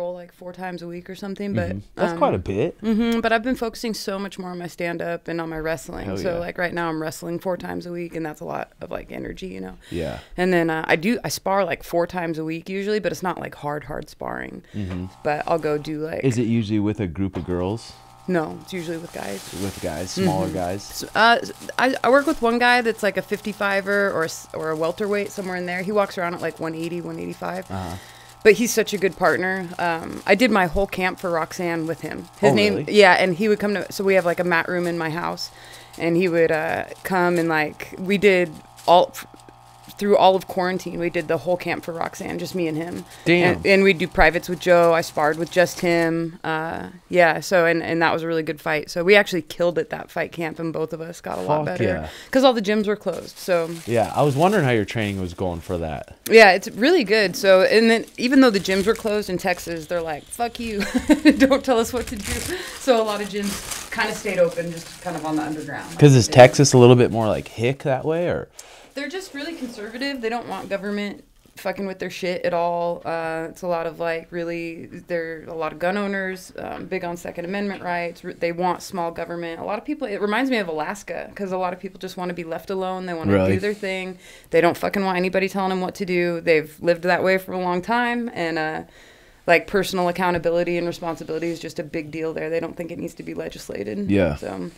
roll like four times a week or something, but Mhm. That's um, quite a bit. hmm but I've been focusing so much more on my stand up and on my wrestling. Hell so yeah. like right now I'm wrestling four times a week, and that's a lot of like energy, you know. Yeah. And then uh, I do I spar like four times a week usually, but it's not like hard hard sparring. But I'll go do like Mm-hmm. Is it usually with a group of girls, no, it's usually with guys. with guys, smaller Mm-hmm. guys? Uh, I, I work with one guy that's like a 55er or a, or a welterweight somewhere in there. He walks around at like 180, 185. Uh-huh. But he's such a good partner. Um, I did my whole camp for Roxanne with him. His Oh, name, really? yeah, and he would come to. So we have like a mat room in my house, and he would uh, come and like we did all through all of quarantine. We did the whole camp for Roxanne, just me and him. Damn. And, and we'd do privates with Joe. I sparred with just him. Uh, yeah. So and and that was a really good fight. So we actually killed it that fight camp, and both of us got a lot Fuck better yeah. because all the gyms were closed. So Yeah, I was wondering how your training was going for that. yeah, it's really good. So, and then even though the gyms were closed in Texas, they're like, "Fuck you, don't tell us what to do." So a lot of gyms kind of stayed open, just kind of on the underground. Because is Texas a little bit more like hick that way, or They're just really conservative. They don't want government fucking with their shit at all. Uh, it's a lot of like really, they're a lot of gun owners, um, big on Second Amendment rights. They want small government. A lot of people. It reminds me of Alaska because a lot of people just want to be left alone. They want to Really? do their thing. They don't fucking want anybody telling them what to do. They've lived that way for a long time, and uh, like personal accountability and responsibility is just a big deal there. They don't think it needs to be legislated. Yeah. So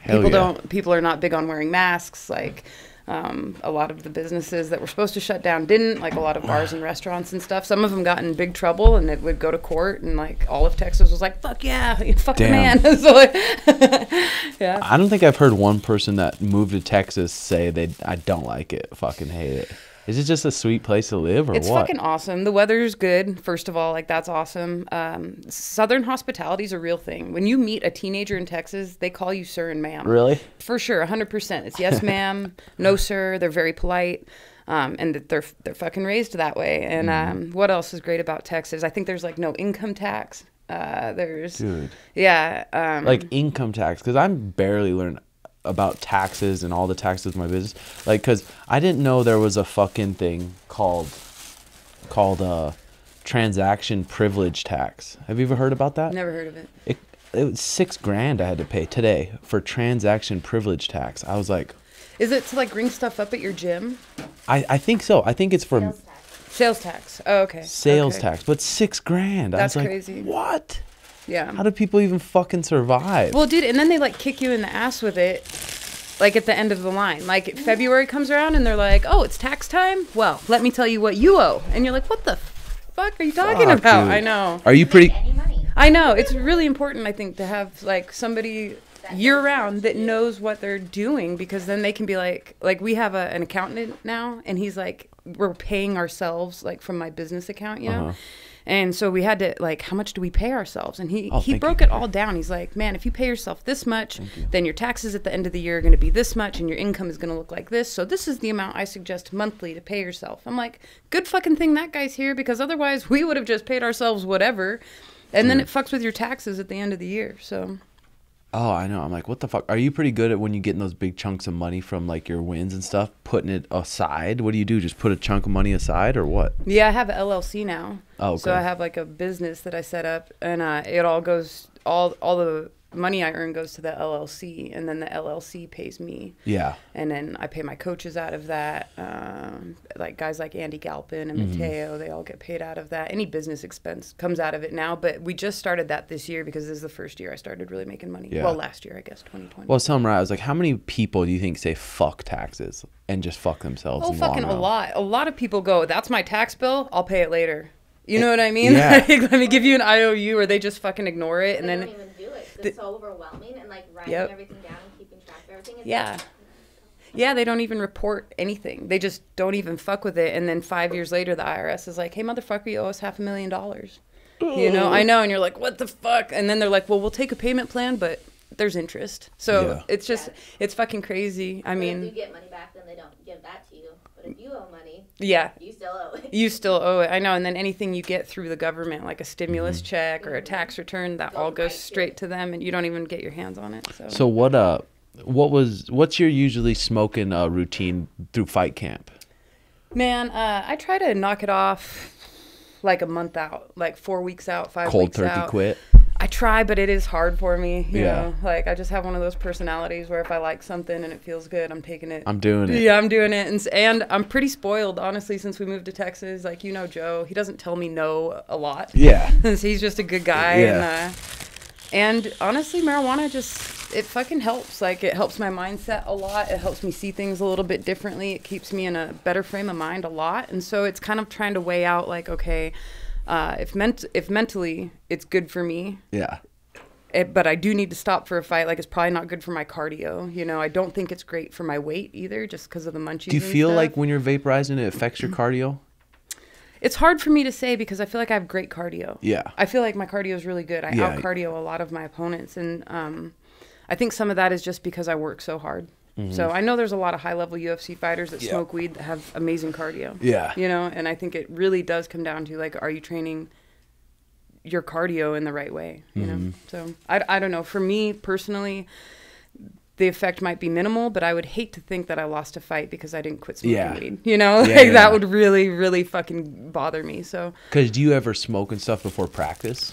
Hell people yeah. don't people are not big on wearing masks like um, a lot of the businesses that were supposed to shut down didn't like a lot of bars and restaurants and stuff some of them got in big trouble and it would go to court and like all of texas was like fuck yeah fuck the Damn. man so like, yeah I don't think I've heard one person that moved to Texas say they I don't like it, fucking hate it. Is it just a sweet place to live, or what? it's what? fucking awesome. The weather's good. First of all, like that's awesome. Um, Southern hospitality is a real thing. When you meet a teenager in Texas, they call you sir and ma'am. Really? For sure, hundred percent. It's yes, ma'am, no, sir. They're very polite, um, and they're they're fucking raised that way. And Mm-hmm. um, what else is great about Texas? I think there's like no income tax. Uh, there's Dude. yeah, um, like income tax because i'm barely learning about taxes and all the taxes in my business like because i didn't know there was a fucking thing called called uh transaction privilege tax have you ever heard about that never heard of it. it, it was six grand i had to pay today for transaction privilege tax i was like Is it to like ring stuff up at your gym? i, I think so i think it's for Sales tax. Sales tax. Oh, okay. sales Okay. tax but six grand That's i was like crazy. what Yeah. how do people even fucking survive Well, dude, and then they like kick you in the ass with it, like at the end of the line. Like February comes around and they're like, "Oh, it's tax time." Well, let me tell you what you owe, and you're like, "What the fuck are you talking Fuck, about?" dude. I know. are you pretty I know. It's really important, I think, to have like somebody year round that knows what they're doing because then they can be like, like we have a, an accountant now, and he's like, we're paying ourselves like from my business account, you know. Uh-huh. And so we had to like, how much do we pay ourselves? And he Oh, he broke you. it all down. He's like, man, if you pay yourself this much, then your taxes at the end of the year are going to be this much, and your income is going to look like this. So this is the amount I suggest monthly to pay yourself. I'm like, good fucking thing that guy's here because otherwise we would have just paid ourselves whatever, and then it fucks with your taxes at the end of the year. So Oh, I know. I'm like, what the fuck? Are you pretty good at when you getting those big chunks of money from like your wins and stuff, putting it aside? What do you do? Just put a chunk of money aside, or what? yeah, I have an LLC now. Oh, So. I have like a business that I set up, and uh, it all goes all all the money I earn goes to the LLC, and then the LLC pays me. Yeah. and then I pay my coaches out of that. Um, like guys like Andy Galpin and Mm-hmm. Mateo, they all get paid out of that. Any business expense comes out of it now, but we just started that this year because this is the first year I started really making money. Yeah. Well, last year I guess, 2020. Well, some right. I was like, how many people do you think say fuck taxes and just fuck themselves? oh, in the long fucking a lot. A lot of people go, "That's my tax bill. I'll pay it later." You know what I mean? Yeah. Like, let me give you an IOU, or they just fucking ignore it, and they then It's so overwhelming and like writing Yep. everything down and keeping track of everything. Is Yeah. Yeah, they don't even report anything. They just don't even fuck with it. And then five years later, the IRS is like, hey, motherfucker, you owe us half a million dollars. You know, I know. And you're like, what the fuck? And then they're like, well, we'll take a payment plan, but there's interest. So Yeah. it's just, it's fucking crazy. I But if you get money back, then they don't give that to you. But if you owe money, yeah, you still owe it. you still owe it. I know. And then anything you get through the government, like a stimulus Mm-hmm. check or a tax return, that Goes all right goes straight to them and you don't even get your hands on it. So, So what? Uh, what was? What's your usually smoking uh, routine through fight camp? Man, uh, I try to knock it off like a month out, like four weeks out, five Cold weeks turkey out. quit. I try, but it is hard for me. You Yeah. know, like I just have one of those personalities where if I like something and it feels good, I'm taking it. I'm doing it. Yeah, I'm doing it, and and I'm pretty spoiled, honestly, since we moved to Texas. Like you know, Joe, he doesn't tell me no a lot. Yeah. Since he's just a good guy, Yeah. and uh, and honestly, marijuana just it fucking helps. Like it helps my mindset a lot. It helps me see things a little bit differently. It keeps me in a better frame of mind a lot, and so it's kind of trying to weigh out like, okay, uh, if ment if mentally it's good for me, Yeah. it, but I do need to stop for a fight. Like it's probably not good for my cardio. You know, I don't think it's great for my weight either, just because of the munchies. Do you feel stuff. like when you're vaporizing it affects your cardio? it's hard for me to say because I feel like I have great cardio. Yeah. I feel like my cardio is really good. I Yeah. out cardio a lot of my opponents, and um, I think some of that is just because I work so hard. So I know there's a lot of high level UFC fighters that Mm-hmm. Yeah. smoke weed that have amazing cardio. Yeah. You know, and I think it really does come down to like, are you training your cardio in the right way? You Mm-hmm. know, so I, I don't know. For me personally, the effect might be minimal, but I would hate to think that I lost a fight because I didn't quit smoking Yeah. weed. You know, Yeah, like that would really, really fucking bother me. So Because do you ever smoke and stuff before practice?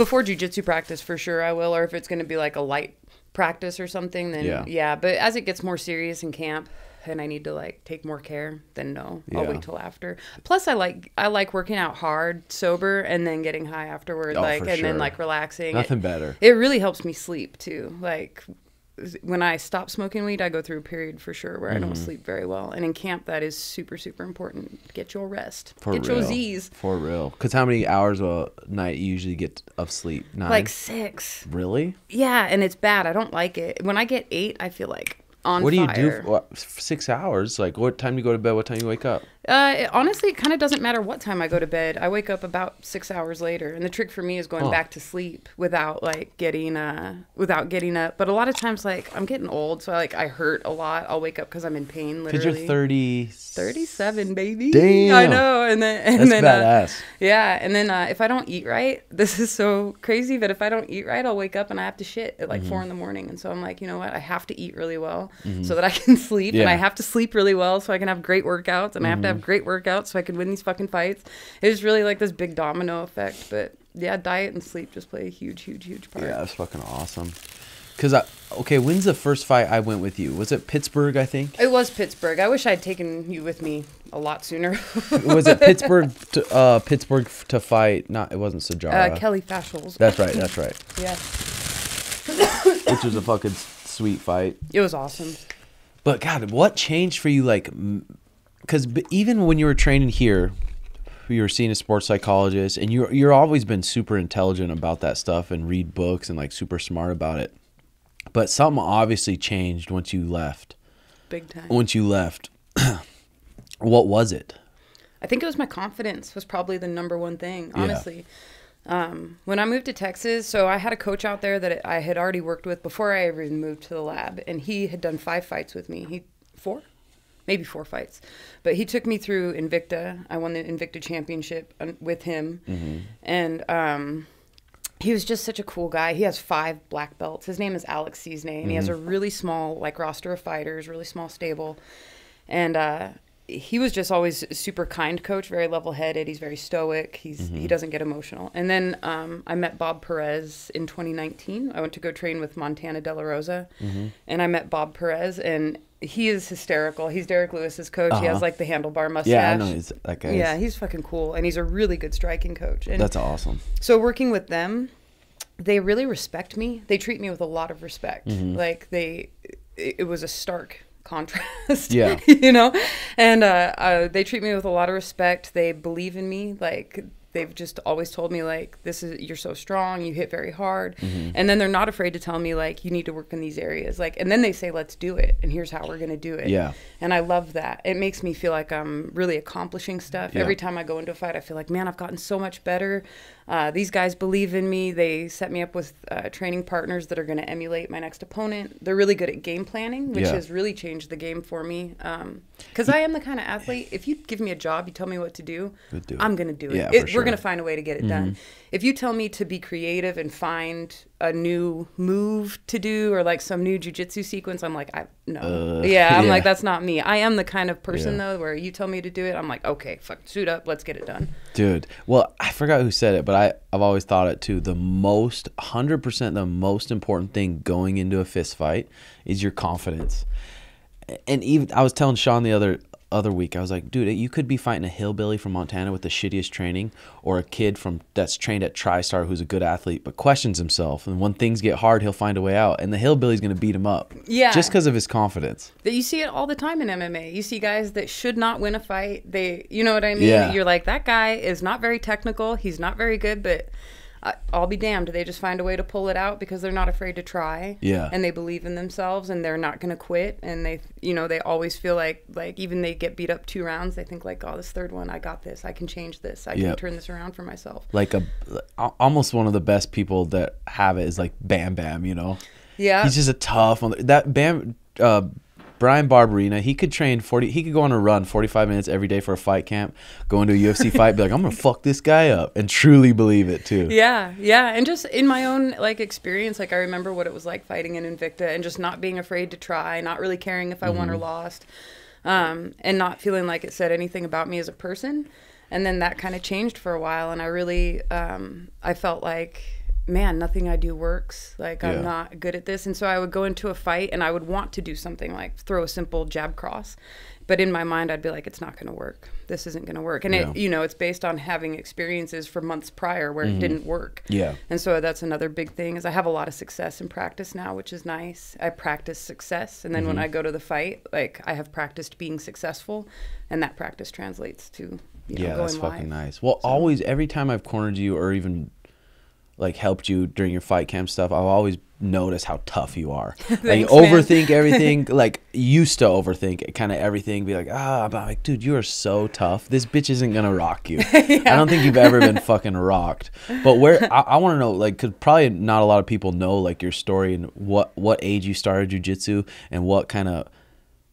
Before jujitsu practice, for sure I will. Or if it's going to be like a light practice or something, then Yeah. yeah. But as it gets more serious in camp, and I need to like take more care, then no, I'll Yeah. wait till after. Plus, I like I like working out hard, sober, and then getting high afterward, Oh, like and sure. then like relaxing. Nothing It- better. It really helps me sleep too. Like when I stop smoking weed, I go through a period for sure where I Mm-hmm. don't sleep very well. And in camp, that is super, super important. Get your rest. For Get real. your Z's. For real. Because how many hours a night you usually get of sleep? Nine. Like six. really? Yeah, and it's bad. I don't like it. When I get eight, I feel like on What do you fire. do? For, what, six hours? Like what time do you go to bed? What time you wake up? Uh, it- honestly, it kind of doesn't matter what time I go to bed. I wake up about six hours later, and the trick for me is going Huh. back to sleep without like getting uh without getting up. But a lot of times, like I'm getting old, so I, like I hurt a lot. I'll wake up because I'm in pain. Because you're 30. 37, baby. Damn. I know. And then and That's then uh, badass. yeah, and then uh, if I don't eat right, this is so crazy. But if I don't eat right, I'll wake up and I have to shit at like Mm-hmm. four in the morning. And so I'm like, you know what? I have to eat really well so that I can sleep, and I have to sleep really well so I can have great workouts, and I have to Mm-hmm. have great workouts so I can win these fucking fights. It's really like this big domino effect. But yeah, diet and sleep just play a huge, huge, huge part. Yeah, that's fucking awesome. Because I okay, when's the first fight I went with you? Was it Pittsburgh? I think. It was Pittsburgh. I wish I'd taken you with me a lot sooner. was it Pittsburgh? To, uh, Pittsburgh to fight? Not. It wasn't Sajara. uh, Kelly Faszholz. That's right. That's right. yeah, Which was a fucking sweet fight. it was awesome. But God, what changed for you? Like, because even when you were training here, you were seeing a sports psychologist, and you're you're always been super intelligent about that stuff and read books and like super smart about it. But something obviously changed once you left. Big time. Once you left, what was it? I think it was my confidence was probably the number one thing, Yeah. Um, when I moved to Texas, so I had a coach out there that I had already worked with before I ever even moved to the lab, and he had done five fights with me. He four, maybe four fights, but he took me through Invicta. I won the Invicta championship um, with him, and um, he was just such a cool guy. He has five black belts. His name is Alex Cisne, and he has a really small like roster of fighters, really small stable, and uh, he was just always a super kind coach, very level headed. He's very stoic. He's he doesn't get emotional. And then um, I met Bob Perez in 2019. I went to go train with Montana De La Rosa, and I met Bob Perez, and he is hysterical. He's Derrick Lewis's coach. He Uh-huh. has like the handlebar mustache. Yeah, I know he's that guy. Yeah, he's fucking cool, and he's a really good striking coach. And that's awesome. so working with them, they really respect me. They treat me with a lot of respect. Mm-hmm. Like they, it, it was a stark contrast. Yeah. you know, and uh, uh, they treat me with a lot of respect. They believe in me. Like they've just always told me like this is you're so strong. You hit very hard, Mm-hmm. and then they're not afraid to tell me like you need to work in these areas. Like, and then they say let's do it, and here's how we're gonna do it. Yeah. And I love that. It makes me feel like I'm really accomplishing stuff. Yeah. Every time I go into a fight, I feel like, man, I've gotten so much better. Uh, these guys believe in me. They set me up with uh, training partners that are going to emulate my next opponent. They're really good at game planning, which Yeah. has really changed the game for me. Because I am the kind of athlete, if you give me a job, you tell me what to do, Good do. I'm going to do it. Yeah, It- for We're going to find a way to get it done. If you tell me to be creative and find a new move to do or like some new jujitsu sequence, I'm like, I no, Uh, yeah, I'm yeah. like that's not me. I am the kind of person Yeah. though where you tell me to do it, I'm like, okay, fuck, suit up, let's get it done. Dude, well, I forgot who said it, but I, I've always thought it too. The most, 100% the most important thing going into a fist fight is your confidence. And even, I was telling Sean the other other week, I was like, dude, you could be fighting a hillbilly from Montana with the shittiest training or a kid from that's trained at TriStar who's a good athlete but questions himself. And when things get hard, he'll find a way out. And the hillbilly's going to beat him up. Yeah. Just because of his confidence. That you see it all the time in MMA. You see guys that should not win a fight. They, you know what I mean? Yeah. You're like that guy is not very technical. He's not very good, but I, I'll be damned. They just find a way to pull it out because they're not afraid to try. Yeah. And they believe in themselves and they're not going to quit. And they, you know, they always feel like, like even they get beat up two rounds, they think like, oh, this third one, I got this. I can change this. I can turn this around for myself. Like a almost one of the best people that have it is like Bam Bam, you know. Yeah. He's just a tough one. That Bam, uh, Bryan Barberena, he could train forty. He could go on a run forty five minutes every day for a fight camp. Go into a UFC fight, be like, I'm gonna fuck this guy up, and truly believe it too. Yeah, yeah, and just in my own like experience, like I remember what it was like fighting in Invicta and just not being afraid to try, not really caring if I won or Mm-hmm. lost, um, and not feeling like it said anything about me as a person. And then that kind of changed for a while, and I really, um, I felt like, man, nothing I do works. Like Yeah. I'm not good at this, and so I would go into a fight and I would want to do something like throw a simple jab cross, but in my mind I'd be like, it's not going to work. This isn't going to work, and Yeah. it, you know, it's based on having experiences for months prior where it didn't work. Yeah. And so that's another big thing is I have a lot of success in practice now, which is nice. I practice success, and then Mm-hmm. when I go to the fight, like I have practiced being successful, and that practice translates to you know, yeah, going that's live. fucking nice. Well, always every time I've cornered you or even like helped you during your fight camp stuff, I've always noticed how tough you are. like Thanks, man. overthink everything. like used to overthink kind of everything. Be like, ah, but I'm like, dude, you are so tough. This bitch isn't gonna rock you. I don't think you've ever been fucking rocked. But where I, I want to know, like, cause probably not a lot of people know like your story and what what age you started jujitsu and what kind of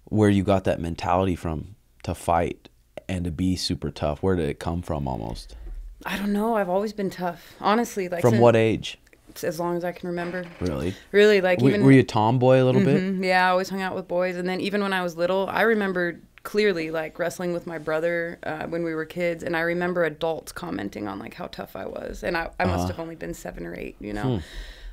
where you got that mentality from to fight and to be super tough. Where did it come from almost? I don't know. I've always been tough, honestly. Like From since- what age? As long as I can remember. Really? Really, like Were, even were you a tomboy a little bit? Mhm, Yeah, I always hung out with boys, and then even when I was little, I remember clearly like wrestling with my brother uh, when we were kids, and I remember adults commenting on like how tough I was, and I, I must Uh-huh. have only been seven or eight, you know.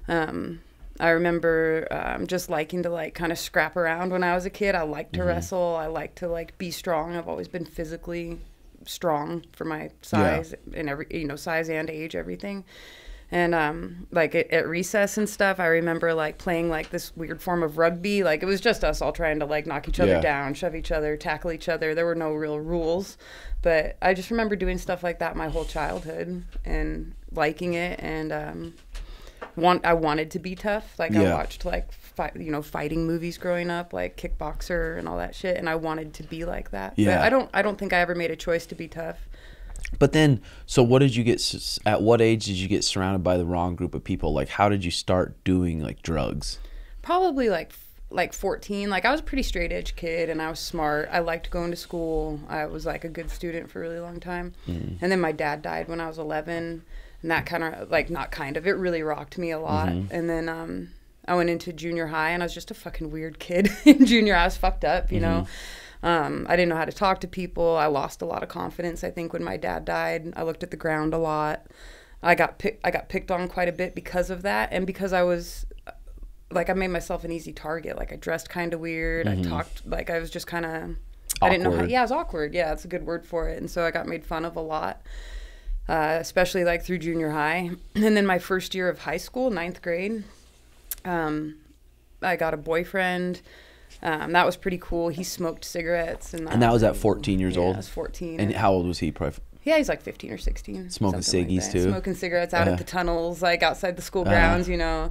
Um, I remember um, just liking to like kind of scrap around when I was a kid. I liked to Mm-hmm. wrestle. I liked to like be strong. I've always been physically strong for my size and every you know size and age everything. And um, like at, at recess and stuff, I remember like playing like this weird form of rugby. Like it was just us all trying to like knock each other Yeah. down, shove each other, tackle each other. There were no real rules, but I just remember doing stuff like that my whole childhood and liking it. And um, want I wanted to be tough. Like I watched like fi- you know fighting movies growing up, like Kickboxer and all that shit, and I wanted to be like that. Yeah. But I don't I don't think I ever made a choice to be tough. But then, so what did you get? At what age did you get surrounded by the wrong group of people? Like, how did you start doing like drugs? probably like like 14 like i was a pretty straight edge kid and i was smart i liked going to school i was like a good student for a really long time Mm. and then my dad died when i was 11 and that kind of like not kind of it really rocked me a lot Mm-hmm. and then um i went into junior high and i was just a fucking weird kid in junior i was fucked up you know Mm-hmm. um, I didn't know how to talk to people. I lost a lot of confidence. I think when my dad died, I looked at the ground a lot. I got pick, I got picked on quite a bit because of that, and because I was like I made myself an easy target. Like I dressed kind of weird. I talked like I was just kind of I didn't know how. Mm-hmm. Yeah, I was awkward. Yeah, that's a good word for it. And so I got made fun of a lot, uh, especially like through junior high, and then my first year of high school, ninth grade. Um, I got a boyfriend. Um, that was pretty cool. He smoked cigarettes, and that, And that was at 14 years yeah, old? I was 14. And how old was he? Probably. Yeah, he's like 15 or 16. Smoking something like ciggies, too? Smoking cigarettes out Uh-huh. at the tunnels, like outside the school Uh-huh. grounds, you know.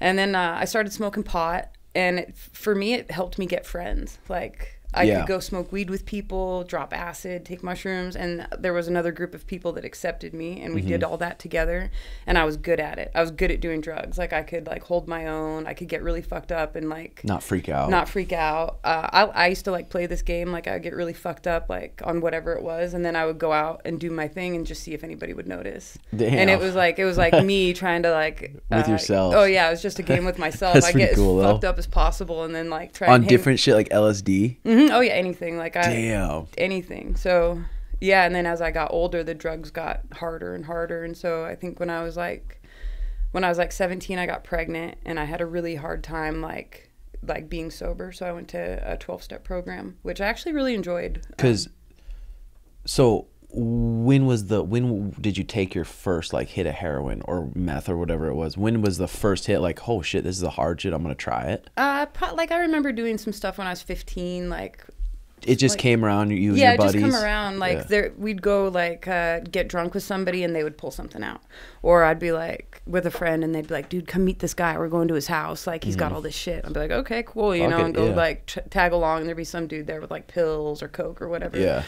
And then uh, I started smoking pot, and it, for me, it helped me get friends. Like I Yeah. could go smoke weed with people, drop acid, take mushrooms, and there was another group of people that accepted me, and we Mm-hmm. did all that together. And I was good at it. I was good at doing drugs. Like I could like hold my own. I could get really fucked up and like Not freak out. not freak out. Uh, I, I used to like play this game. Like I would get really fucked up like on whatever it was, and then I would go out and do my thing and just see if anybody would notice. And it was like it was like me trying to like With yourself. Oh yeah, it was just a game with myself. I get cool, as though. fucked up as possible, and then like try on different shit like LSD. Mhm, Oh yeah, anything like I Damn. anything. So yeah, and then as I got older, the drugs got harder and harder, and so I think when I was like when I was like 17, I got pregnant, and I had a really hard time like like being sober. So I went to a 12 step program, which I actually really enjoyed. Um, Because, so when was the when did you take your first like hit of heroin or meth or whatever it was? When was the first hit? Like, oh shit, this is a hard shit. I'm gonna try it. uh, like I remember doing some stuff when I was 15, like It just Like- came around you and yeah, your buddies. just come around. Like Yeah. there, we'd go like uh, get drunk with somebody, and they would pull something out, or I'd be like with a friend, and they'd be like, "Dude, come meet this guy. We're going to his house. Like he's got all this shit." I'd be like, "Okay, cool," you Mm-hmm. Fuck know, it, and go yeah. like t- tag along. And there'd be some dude there with like pills or coke or whatever. Yeah.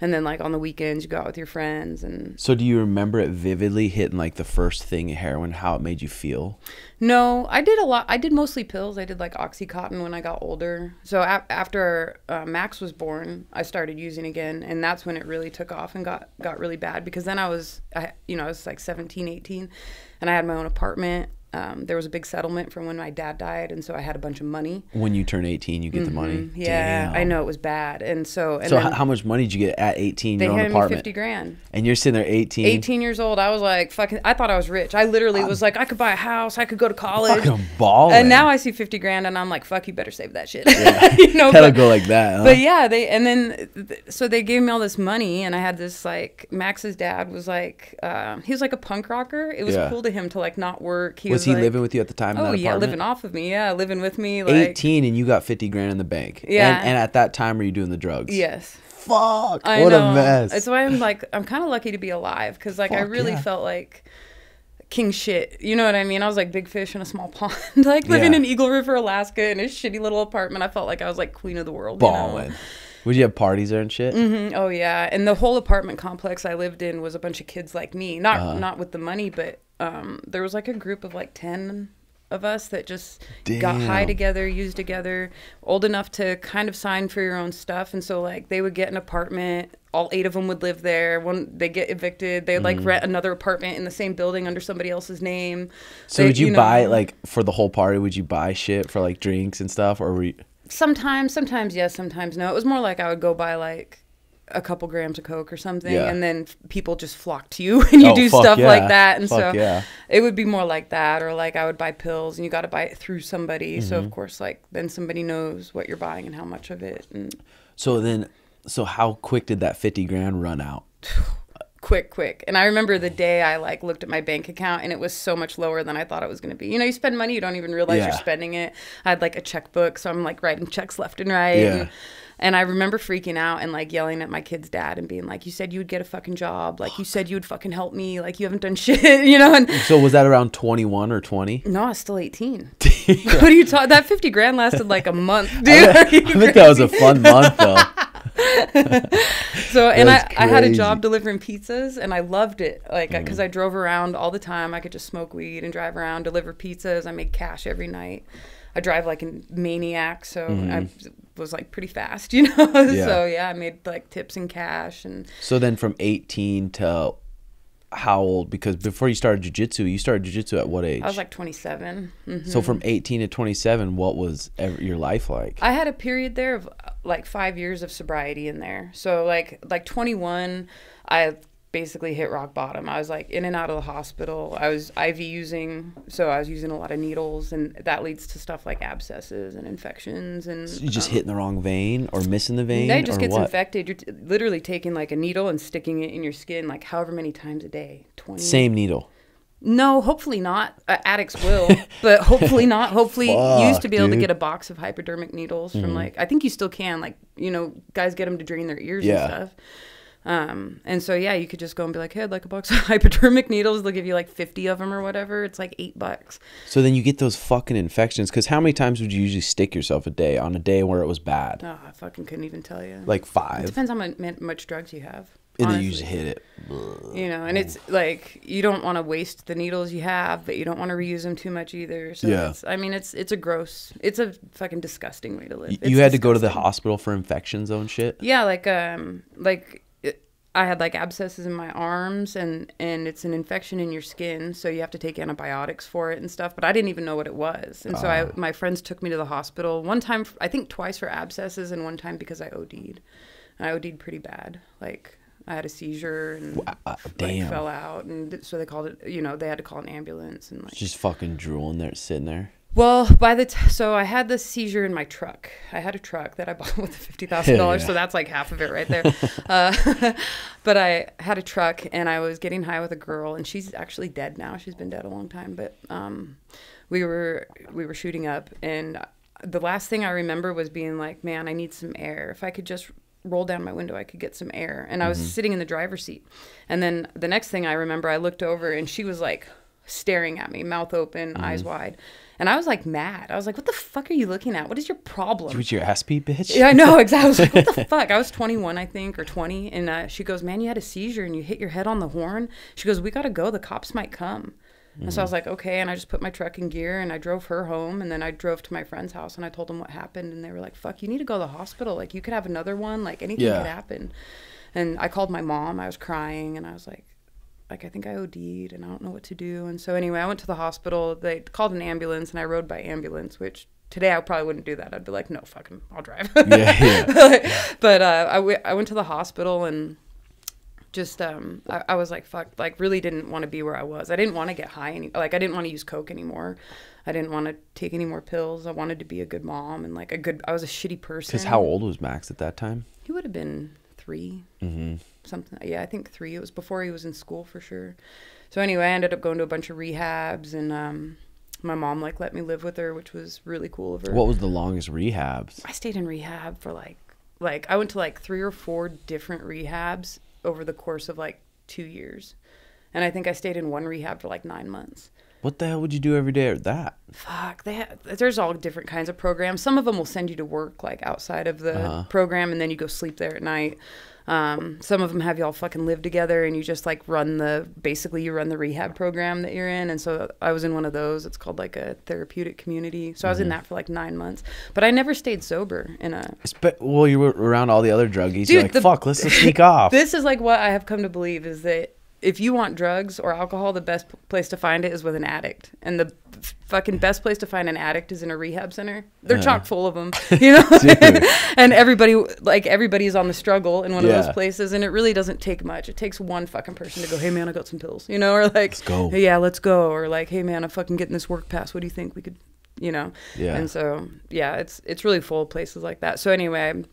And then like on the weekends, you go out with your friends, and So do you remember it vividly hitting like the first thing heroin? How it made you feel? No, I did a lot. I did mostly pills. I did like OxyContin when I got older. So after uh, Max was born, I started using again, and that's when it really took off and got got really bad. Because then I was, I you know, I was like 17, 18, and I had my own apartment. Um, there was a big settlement from when my dad died, and so I had a bunch of money. When you turn 18, you get the money. Mm-hmm. Yeah, Damn. I know it was bad, and so and So then how much money did you get at 18? they handed me fifty grand. and you're sitting there 18. 18 years old, I was like, fucking. I thought I was rich. I literally was like, I could buy a house, I could go to college. Fucking balling. And now I see 50 grand and I'm like, fuck, you better save that shit. you know, Gotta but, go like that. Huh? but yeah, they, and then, so they gave me all this money and I had this like, Max's dad was like, um, he was like a punk rocker. It was Yeah. cool to him to like not work. He was, was, he like- living with you at the time? Oh that yeah, living off of me. Yeah, living with me. Like, 18 and you got 50 grand in the bank. Yeah. And, and at that time, were you doing the drugs? Yes. Fuck. I what know. a mess. It's why I'm like, I'm kind of lucky to be alive because like I really yeah. felt like king shit. You know what I mean? I was like big fish in a small pond, like living Yeah. in Eagle River, Alaska, in a shitty little apartment. I felt like I was like queen of the world. you know? balling. Would you have parties there and shit? Mm -hmm. Oh yeah, and the whole apartment complex I lived in was a bunch of kids like me. Not Uh-huh. not with the money, but um, there was like a group of like ten of us that just got high together, used together, old enough to kind of sign for your own stuff, and so like they would get an apartment. All eight of them would live there. When they get evicted, they'd like Mm. rent another apartment in the same building under somebody else's name. So They- would you, know, buy like for the whole party? Would you buy shit for like drinks and stuff, or were you? Sometimes, sometimes yes, sometimes no. It was more like I would go buy like a couple grams of coke or something, Yeah. and then f- people just flock to you and you Oh, do stuff yeah. like that. And Fuck so yeah. it would be more like that, or like I would buy pills and you got to buy it through somebody. So Mm-hmm. of course, like then somebody knows what you're buying and how much of it. And So then, so how quick did that 50 grand run out? quick, quick. And I remember the day I like looked at my bank account and it was so much lower than I thought it was going to be. You know, you spend money, you don't even realize Yeah. you're spending it. I had like a checkbook, so I'm like writing checks left and right. Yeah. And, and I remember freaking out and like yelling at my kid's dad and being like, "You said you would get a fucking job. Like you said you would fucking help me. Like you haven't done shit." You know. And So was that around 21 or 20? no, I was still 18. what are you talking? That 50 grand lasted like a month, dude. I you bet that was a fun month though. So and I, I had a job delivering pizzas and I loved it like because mm. I drove around all the time I could just smoke weed and drive around deliver pizzas I made cash every night I drive like a maniac so mm-hmm. I was like pretty fast you know Yeah. so yeah I made like tips and cash and So then from 18 to how old? Because before you started jujitsu, you started jujitsu at what age? I was like 27 Mhm. so from 18 to 27, what was your life like? I had a period there of uh, like five years of sobriety in there. So like like 21, I basically hit rock bottom. I was like in and out of the hospital. I was IV using, so I was using a lot of needles, and that leads to stuff like abscesses and infections and. you just um, hitting the wrong vein or missing the vein? It just gets what? infected. You're t- literally taking like a needle and sticking it in your skin, like however many times a day. Twenty. Same needle. No, hopefully not. Uh, addicts will, but hopefully not. Hopefully, you used to be able to get a box of hypodermic needles from like I think you still can. Like you know, guys get them to drain their ears Yeah. and stuff. Um, and so yeah, you could just go and be like, hey, I'd like a box of hypodermic needles. They'll give you like 50 of them or whatever. It's like eight bucks. So then you get those fucking infections. Because how many times would you usually stick yourself a day on a day where it was bad? Oh, I fucking couldn't even tell you. Like five. it depends on how much, drugs you have. And then honestly. you just hit it. You know, and it's like you don't want to waste the needles you have, but you don't want to reuse them too much either. So Yeah. it's, I mean, it's it's a gross, it's a fucking disgusting way to live. You, It's you had to go to the hospital for infections though and shit. Yeah, like um, like I had like abscesses in my arms, and and it's an infection in your skin, so you have to take antibiotics for it and stuff. But I didn't even know what it was, and so I Ah. my friends took me to the hospital one time, I think twice for abscesses, and one time because I OD'd. And I OD'd pretty bad, like. I had a seizure and Wow, like, fell out, and so they called it. You know, they had to call an ambulance and like. Just fucking drooling there, sitting there. Well, by the t- so I had this seizure in my truck. I had a truck that I bought with fifty thousand dollars, so that's like half of it right there. uh, but I had a truck, and I was getting high with a girl, and she's actually dead now. She's been dead a long time, but um, we were we were shooting up, and the last thing I remember was being like, "Man, I need some air. If I could just." roll down my window i could get some air and i was sitting in the driver's seat and then the next thing i remember i looked over and she was like staring at me mouth open eyes wide and i was like mad i was like what the fuck are you looking at what is your problem With your ass beat, bitch. yeah, I know exactly. I was like, what the fuck? I was 21, I think, or 20, and uh, she goes, "Man, you had a seizure and you hit your head on the horn." She goes, "We gotta go. The cops might come." And so I was like, "Okay." And I just put my truck in gear and I drove her home, and then I drove to my friend's house and I told them what happened, and they were like, "Fuck, you need to go to the hospital. Like, you could have another one. Like, anything Yeah. could happen." And I called my mom. I was crying, and I was like, like I think I OD'd and I don't know what to do. And so anyway, I went to the hospital. They called an ambulance and I rode by ambulance, which today I probably wouldn't do that. I'd be like, no, fucking, I'll drive. Yeah, yeah. but uh, I, w- I went to the hospital and just um, I, I was like, fuck, like really didn't want to be where I was. I didn't want to get high any, like I didn't want to use coke anymore. I didn't want to take any more pills. I wanted to be a good mom and like a good. I was a shitty person. Because how old was Max at that time? He would have been 3 Mm-hmm. something. Yeah, I think three. It was before he was in school for sure. So anyway, I ended up going to a bunch of rehabs, and um, my mom like let me live with her, which was really cool of her. What was the longest rehabs? I stayed in rehab for like like I went to like three or four different rehabs over the course of like two years, and I think I stayed in one rehab for like nine months. What the hell would you do every day at that? Fuck, they have, there's all different kinds of programs. Some of them will send you to work like outside of the Uh-huh. program, and then you go sleep there at night. Um, some of them have you all fucking live together, and you just like run the basically you run the rehab program that you're in. And so I was in one of those. It's called like a therapeutic community. So I was in that for like nine months, but I never stayed sober in a Espe- well, you were around all the other druggies. Dude, You're like, the- fuck, let's just sneak off. This is like what I have come to believe is that if you want drugs or alcohol, the best place to find it is with an addict, and the fucking best place to find an addict is in a rehab center. They're Yeah. chock uh-huh. full of them, you know. And everybody, like everybody's on the struggle in one of those places, and it really doesn't take much. It takes one fucking person to go, "Hey man, I got some pills," you know, or like, Let's go. "Hey, yeah, let's go," or like, "Hey man, I'm fucking getting this work pass. What do you think we could?" You know. Yeah. And so yeah, it's it's really full of places like that. So anyway,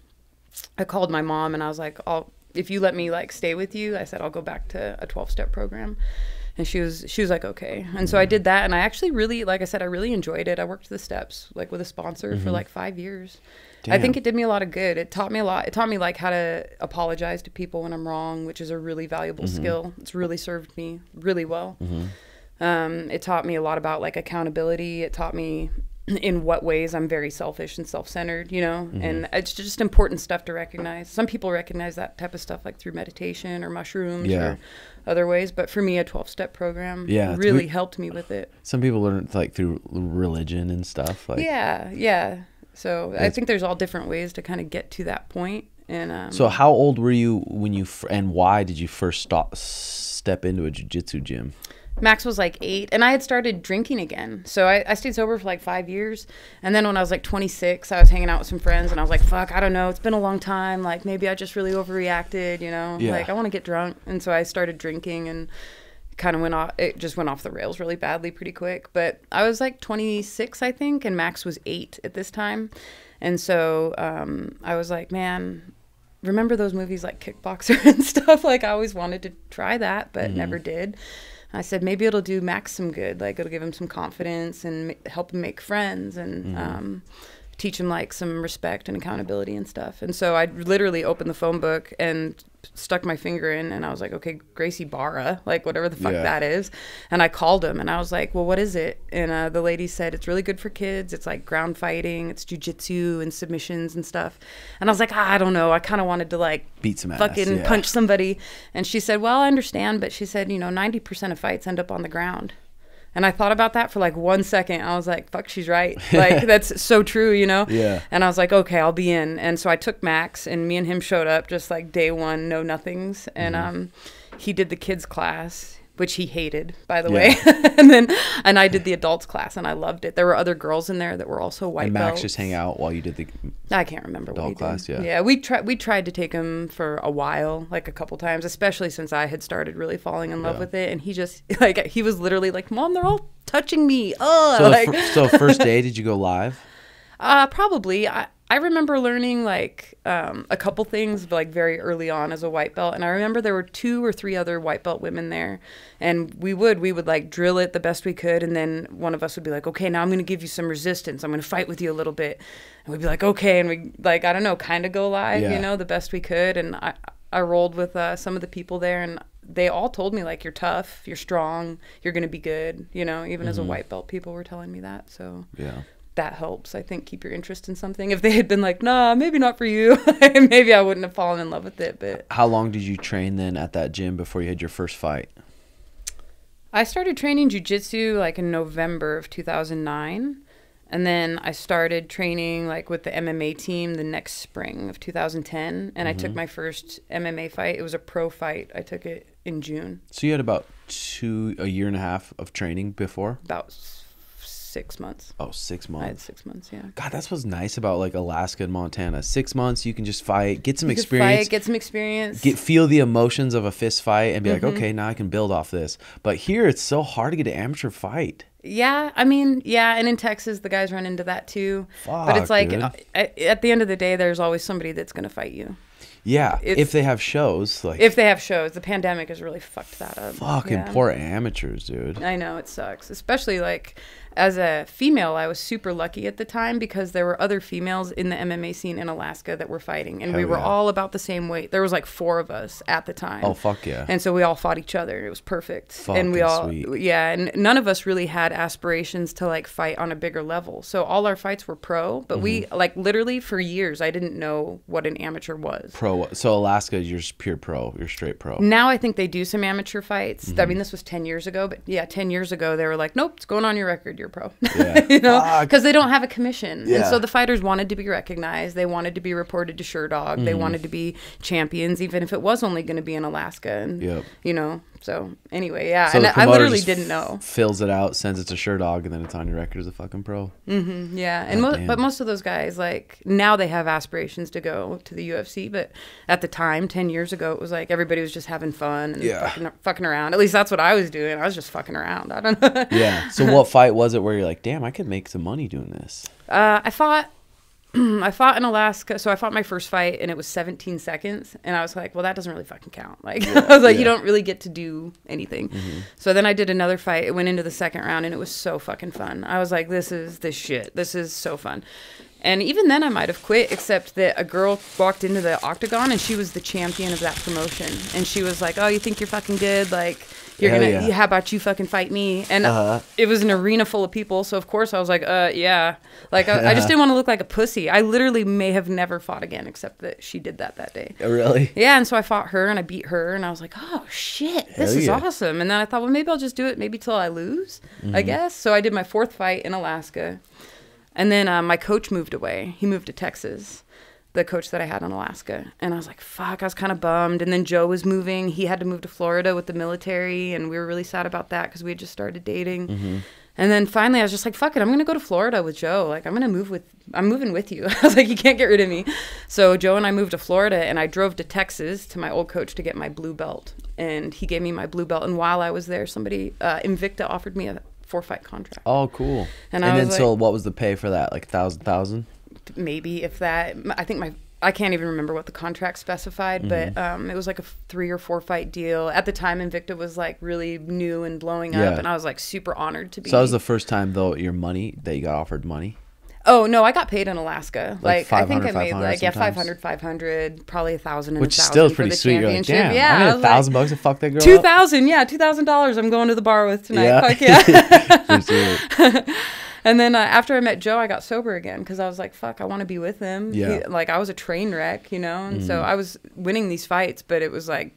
I called my mom and I was like, "I'll if you let me like stay with you," I said, "I'll go back to a 12-step program." And she was she was like, "Okay." And so I did that and I actually really like I said I really enjoyed it. I worked the steps like with a sponsor for mm-hmm. like 5 years. I think it did me a lot of good. It taught me a lot. It taught me like how to apologize to people when I'm wrong, which is a really valuable mm-hmm. skill. It's really served me really well. Mm-hmm. Um, it taught me a lot about like accountability. It taught me in what ways I'm very selfish and self-centered, you know, and it's just important stuff to recognize. Some people recognize that type of stuff like through meditation or mushrooms Yeah. or other ways, but for me, a 12-step program Yeah, really we- helped me with it. Some people learn like through religion and stuff. Like, yeah, yeah. So I think there's all different ways to kind of get to that point. And um, So how old were you when you f- and why did you first stop step into a jujitsu gym? Max was like eight, and I had started drinking again. So I, I stayed sober for like five years. And then when I was like 26, I was hanging out with some friends, and I was like, fuck, I don't know. It's been a long time. Like, maybe I just really overreacted, you know? Yeah. Like, I want to get drunk. And so I started drinking, and kind of went off, it just went off the rails really badly pretty quick. But I was like 26, I think, and Max was eight at this time. And so um, I was like, man, remember those movies like Kickboxer and stuff? Like I always wanted to try that, but never did. I said maybe it'll do Max some good. Like it'll give him some confidence and help him make friends. And um, teach him like some respect and accountability and stuff. And so I literally opened the phone book and stuck my finger in and I was like, okay, Gracie Barra, like whatever the fuck Yeah. that is. And I called him and I was like, well, what is it? And uh, the lady said, it's really good for kids. It's like ground fighting, it's jujitsu and submissions and stuff. And I was like, ah, I don't know. I kind of wanted to like Beat some ass. fucking yeah. punch somebody. And she said, Well, I understand, but she said, you know, 90% of fights end up on the ground. And I thought about that for like one second. I was like, fuck, she's right. Like, that's so true, you know? Yeah. And I was like, okay, I'll be in. And so I took Max, and me and him showed up just like day one, no nothings. And Mm-hmm. um, he did the kids' class, which he hated, by the way. and then, and I did the adults' class, and I loved it. There were other girls in there that were also white And Max belts. just hang out while you did the. I can't remember what Adult class, did. yeah. Yeah, we tried we tried to take him for a while, like a couple times, especially since I had started really falling in love Yeah. with it. And he just like he was literally like, "Mom, they're all touching me." Oh, So, like so first day, did you go live? uh, probably. I I remember learning like um, a couple things like very early on as a white belt, and I remember there were two or three other white belt women there, and we would we would like drill it the best we could, and then one of us would be like, okay, now I'm gonna give you some resistance. I'm gonna fight with you a little bit, and we'd be like, okay, and we like I don't know, kind of go live, Yeah. you know, the best we could, and I I rolled with uh, some of the people there, and they all told me like you're tough, you're strong, you're gonna be good, you know, even as a white belt, people were telling me that, so Yeah. That helps. I think keep your interest in something. If they had been like, nah, maybe not for you, maybe I wouldn't have fallen in love with it. But How long did you train then at that gym before you had your first fight? I started training jujitsu like in November of 2009. And then I started training like with the MMA team the next spring of 2010. And I took mm-hmm. my first MMA fight. It was a pro fight. I took it in June, So you had about two, a year and a half of training before. about six months. Oh, six months. I had six months, yeah. God, that's what's nice about like Alaska and Montana. Six months, you can just fight, get some You experience, Fight, get some experience. get feel the emotions of a fist fight, and be Mm-hmm. like, okay, now I can build off this. But here, it's so hard to get an amateur fight. Yeah, I mean, yeah, and in Texas, the guys run into that too. but it's like uh, at, at the end of the day, there's always somebody that's going to fight you Yeah, It's- if they have shows, like if they have shows. The pandemic has really fucked that up. fucking Yeah. poor amateurs, dude. I know it sucks, especially like as a female. I was super lucky at the time because there were other females in the MMA scene in Alaska that were fighting, and we were yeah. all about the same weight. There was like four of us at the time. Oh fuck yeah. And so we all fought each other. It was perfect. and we all, sweet. yeah, and none of us really had aspirations to like fight on a bigger level. So all our fights were pro, but we Mm-hmm. like literally for years I didn't know what an amateur was. pro. So Alaska, you're pure pro. You're straight pro. Now I think they do some amateur fights. Mm-hmm. I mean, this was 10 years ago, but yeah, 10 years ago they were like, nope, it's going on your record. You're pro. Yeah. you know, because they don't have a commission. And so the fighters wanted to be recognized. They wanted to be reported to Sherdog. Mm-hmm. They wanted to be champions, even if it was only going to be in Alaska. And, Yep. you know, so anyway, yeah. So and I literally didn't know. Fills it out, sends it to Sherdog, and then it's on your record as a fucking pro. Mm-hmm, Yeah, and mo- but most of those guys, like now, they have aspirations to go to the UFC. But at the time, ten years ago, it was like everybody was just having fun and Yeah. fucking, fucking around. At least that's what I was doing. I was just fucking around. I don't know. Yeah. So what fight was it where you're like, damn, I could make some money doing this? Uh, I fought. I fought in Alaska, so I fought my first fight, and it was 17 seconds, and I was like, "Well, that doesn't really fucking count." Like, I was like, "You don't really get to do anything." Mm-hmm. So then I did another fight. It went into the second round, and it was so fucking fun. I was like, "This is this shit. This is so fun." And even then, I might have quit, except that a girl walked into the octagon, and she was the champion of that promotion, and she was like, "Oh, you think you're fucking good? Like, you're Hell gonna? yeah. How about you fucking fight me?" And Uh-huh. it was an arena full of people, so of course I was like, "Uh, yeah." Like, I, I just didn't want to look like a pussy. I literally may have never fought again, except that she did that that day. Really? Yeah, and so I fought her and I beat her, and I was like, "Oh shit, this Hell is yeah. awesome!" And then I thought, well, maybe I'll just do it, maybe till I lose, I Mm-hmm. guess. So I did my fourth fight in Alaska, and then uh, my coach moved away. He moved to Texas, the coach that I had in Alaska, and I was like, "Fuck!" I was kind of bummed. And then Joe was moving; he had to move to Florida with the military, and we were really sad about that because we had just started dating. Mm-hmm. And then finally, I was just like, "Fuck it, I'm gonna go to Florida with Joe. Like, I'm gonna move with, I'm moving with you." I was like, "You can't get rid of me." So Joe and I moved to Florida, and I drove to Texas to my old coach to get my blue belt, and he gave me my blue belt. And while I was there, somebody, uh, Invicta, offered me a four fight contract. Oh, cool. And And, I then was so what was the pay for that? Like a thousand thousand? Maybe if that i think my i can't even remember what the contract specified Mm-hmm. but um, it was like a three or four fight deal at the time invicta was like really new and blowing Yeah. up and i was like super honored to be So that was the first time though your money that you got offered money. Oh no, I got paid in Alaska. Like Like, I think I made 500 like yeah, sometimes? 500, 500, probably a thousand and Which is still pretty sweet. You're like, damn, yeah, I made a thousand bucks to fuck that girl. Two thousand, yeah, two thousand dollars. I'm going to the bar with tonight. Yeah. Fuck yeah. And then uh, after I met Joe, I got sober again because I was like, "Fuck, I want to be with him." Yeah. Mm-hmm. like I was a train wreck, you know, and so I was winning these fights, but it was like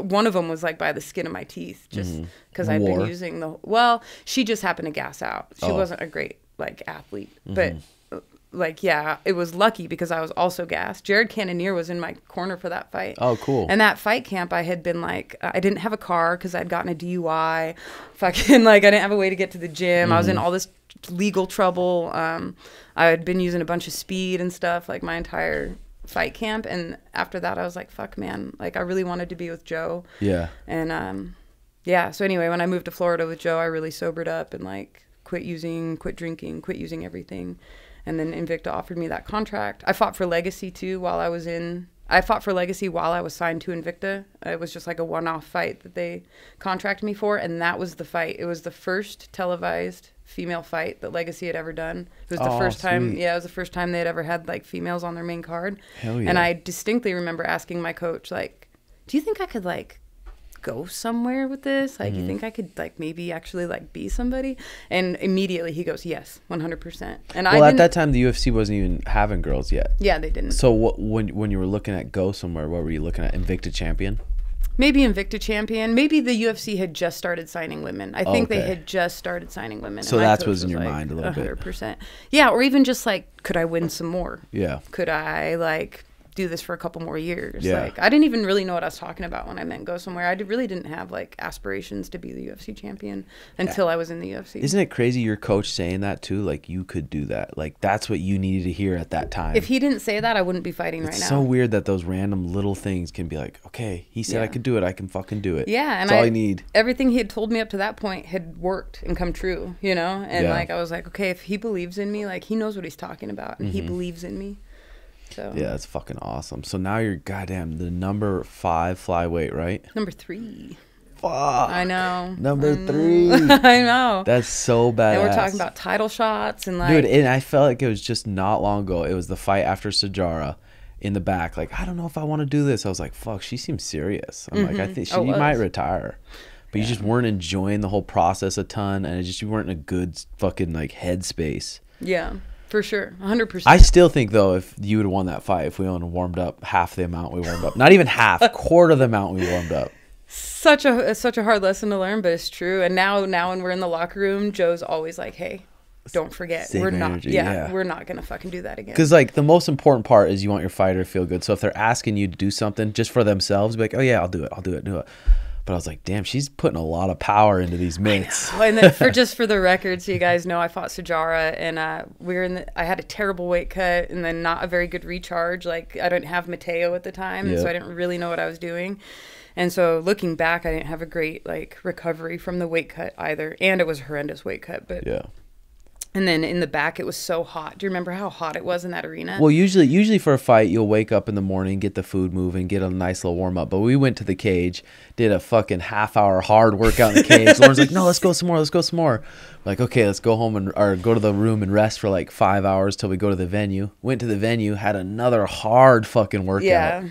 one of them was like by the skin of my teeth, just because I'd War. been using the. Well, she just happened to gas out. She Oh. wasn't a great like athlete, but. uh, Like yeah, it was lucky because I was also gassed. Jared Cannonier was in my corner for that fight. Oh, cool. And that fight camp, I had been like, I didn't have a car because I'd gotten a DUI. Fucking like, I didn't have a way to get to the gym. I was Mm-hmm. in all this legal trouble. Um, I had been using a bunch of speed and stuff like my entire fight camp. And after that, I was like, fuck, man. Like, I really wanted to be with Joe. Yeah. And um, yeah, so anyway, when I moved to Florida with Joe, I really sobered up and like quit using, quit drinking, quit using everything. And then Invicta offered me that contract. I fought for Legacy too while I was in. I fought for Legacy while I was signed to Invicta. It was just like a one-off fight that they contracted me for, and that was the fight. It was the first televised female fight that Legacy had ever done. It was the Oh, first time. sweet. Yeah, it was the first time they had ever had like females on their main card. Hell yeah. And. I distinctly remember asking my coach, like, "Do you think I could like go somewhere with this? Like, Mm-hmm. you think I could like maybe actually like be somebody?" And immediately he goes, "Yes, one hundred percent." And I Well, at that time, the UFC wasn't even having girls yet. yeah, they didn't. So what when when you were looking at go somewhere, what were you looking at? Invicta champion. Maybe Invicta champion. Maybe the UFC had just started signing women. I think they had just started signing women. So that's what's in your like, mind a little bit. 100%. Yeah, or even just like, could I win some more? Yeah. Could I like do this for a couple more years? Yeah. Like, I didn't even really know what I was talking about when I meant go somewhere. I did, really didn't have like aspirations to be the UFC champion until I was in the UFC. Isn't it crazy your coach saying that too? Like you could do that. Like that's what you needed to hear at that time. if he didn't say that, I wouldn't be fighting it's right now. It's so weird that those random little things can be like, okay, he said I could do it. I can fucking do it. Yeah, and that's all I I need. Everything he had told me up to that point had worked and come true, you know. And Yeah. like I was like, okay, if he believes in me, like he knows what he's talking about, and he mm-hmm. believes in me. So Mm-hmm. Yeah, that's fucking awesome. So now you're goddamn the number five flyweight, right? number three, Fuck. I know. Number I know. three. I know. That's so bad. and we're talking about title shots and like, Dude, and I felt like it was just not long ago. It was the fight after Sijara in the back. Like, I don't know if I want to do this. I was like, fuck, she seems serious. I'm like, I think she Oh, might retire. But you just weren't enjoying the whole process a ton, and it just you weren't in a good fucking like headspace. yeah, for sure, hundred percent. I still think though, if you would have won that fight, if we only warmed up half the amount we warmed up, not even half, a quarter of the amount we warmed up. Such a such a hard lesson to learn, but it's true. And now now when we're in the locker room, Joe's always like, hey. Don't forget, Save we're not. Yeah, yeah. we're not gonna fucking do that again. Because like the most important part is you want your fighter to feel good. So if they're asking you to do something just for themselves, be like, oh yeah, I'll do it, I'll do it, do it. But I was like, damn, she's putting a lot of power into these mitts. Oh, and then for just for the record, so you guys know, I fought Sijara, and uh, we were in. The, I had a terrible weight cut, and then not a very good recharge. Like I didn't have Mateo at the time, and so I didn't really know what I was doing. And so looking back, I didn't have a great like recovery from the weight cut either, and it was a horrendous weight cut. But Yeah. And then in the back, it was so hot. Do you remember how hot it was in that arena? Well, usually, usually for a fight, you'll wake up in the morning, get the food moving, get a nice little warm up. But we went to the cage, did a fucking half hour hard workout in the cage. Lauren's like, "No, let's go some more. Let's go some more." Like, okay, let's go home and or go to the room and rest for like five hours till we go to the venue. Went to the venue, had another hard fucking workout. Yeah.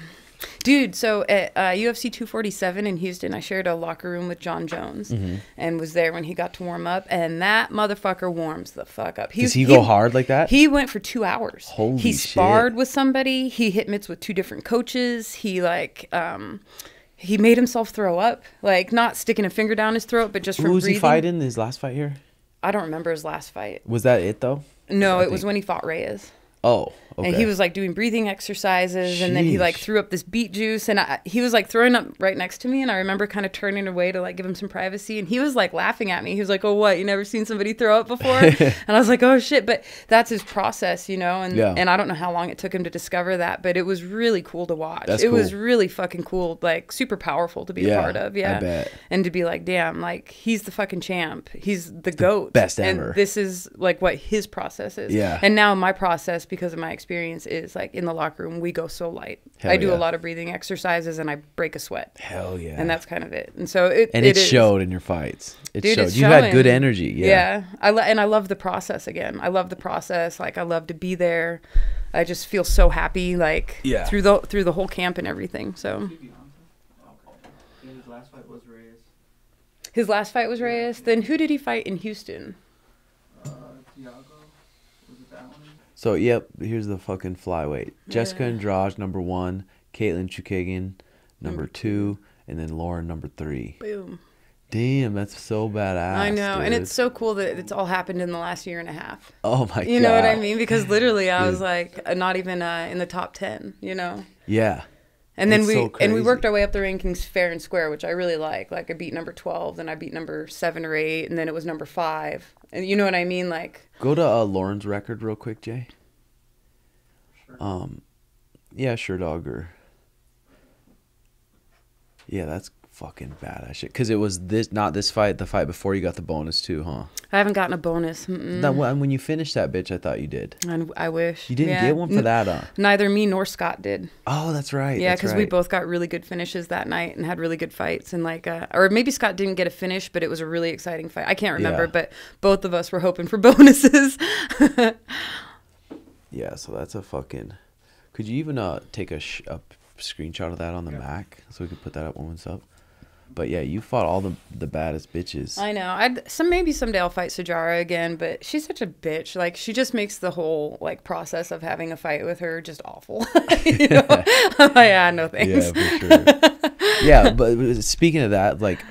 Dude, so at uh, UFC 247 in Houston, I shared a locker room with Jon Jones Mm-hmm. and was there when he got to warm up. And that motherfucker warms the fuck up. Does he go hard like that? He went for two hours. Holy he shit. sparred with somebody. He hit mitts with two different coaches. He like, um, he made himself throw up, like not sticking a finger down his throat, but just from Who was breathing. he fighting his last fight here? I don't remember his last fight. Was that it though? No, I it was when he fought Reyes. Oh, okay. And he was like doing breathing exercises, and then he like threw up this beet juice, and I, he was like throwing up right next to me, and I remember kind of turning away to like give him some privacy, and he was like laughing at me. He was like, "Oh, what? You never seen somebody throw up before?" and I was like, "Oh shit!" But that's his process, you know, and Yeah. and I don't know how long it took him to discover that, but it was really cool to watch. That's it was really fucking cool, like super powerful to be Yeah, a part of. I Yeah, bet. and to be like, damn, like he's the fucking champ. He's the goat. best and ever. This is like what his process is. Yeah. And now my process because of my experience is like in the locker room we go so light. Hell I do yeah. a lot of breathing exercises and I break a sweat. Hell yeah. And that's kind of it. And so it and it it, is- showed in your fights. It Dude, showed. it's You had good energy. Yeah. Yeah. I lo- and I love the process again. I love the process. Like I love to be there. I just feel so happy like Yeah. through the through the whole camp and everything. So Keep you on to- Okay. Yeah, his last fight was Reyes. his last fight was Reyes. Then who did he fight in Houston? Uh, Thiago. Was it that one? So yep, here's the fucking flyweight. Jessica. Andrade number one, Katlyn Chookagian number two, and then Lauren number three. Boom. Damn, that's so badass. I know, and it's so cool that it's all happened in the last year and a half. oh my god. You know what I mean? Because literally, I was like uh, not even uh, in the top ten. You know. Yeah. And then It's we so and we crazy. worked our way up the rankings fair and square, which I really like. Like I beat number twelve, then I beat number seven or eight, and then it was number five. And you know what I mean? Like Go to uh, Lauren's record real quick, Jay. Sure. Um, yeah, sure, dog. Or yeah, that's fucking badass shit. Cause it was this, not this fight, the fight before you got the bonus too, huh? I haven't gotten a bonus. Mm-mm. That when you finished that bitch, I thought you did. And I wish You didn't Yeah. get one for that, huh? Neither me nor Scott did. Oh, that's right. Yeah, because we both got really good finishes that night and had really good fights. And like, uh, or maybe Scott didn't get a finish, but it was a really exciting fight. I can't remember, Yeah. but both of us were hoping for bonuses. Yeah, so that's a fucking. Could you even uh take a, sh- a screenshot of that on the Yeah. Mac so we could put that up when it's up? But yeah, you fought all the the baddest bitches. I know. I'd some maybe someday I'll fight Sijara again, but she's such a bitch. Like she just makes the whole like process of having a fight with her just awful. you know? I'm like, yeah, no thanks. Yeah, for sure. yeah, but but speaking of that, like,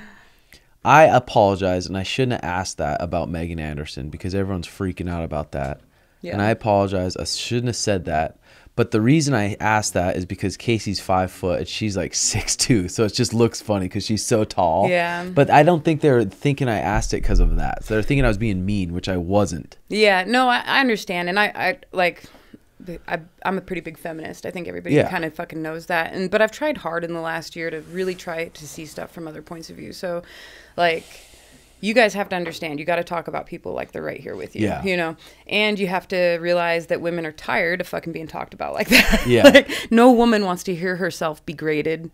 I apologize, and I shouldn't have asked that about Megan Anderson because everyone's freaking out about that. Yeah. And I apologize. I shouldn't have said that. But the reason I asked that is because Casey's five foot and she's like six two, so it just looks funny because she's so tall. Yeah. But I don't think they're thinking I asked it because of that. So they're thinking I was being mean, which I wasn't. Yeah, no, I, I understand, and I, I like, I, I'm a pretty big feminist. I think everybody Yeah. kind of fucking knows that, and but I've tried hard in the last year to really try to see stuff from other points of view. So, like, you guys have to understand. You got to talk about people like they're right here with you. Yeah. You know, and you have to realize that women are tired of fucking being talked about like that. Yeah. like, no woman wants to hear herself be graded.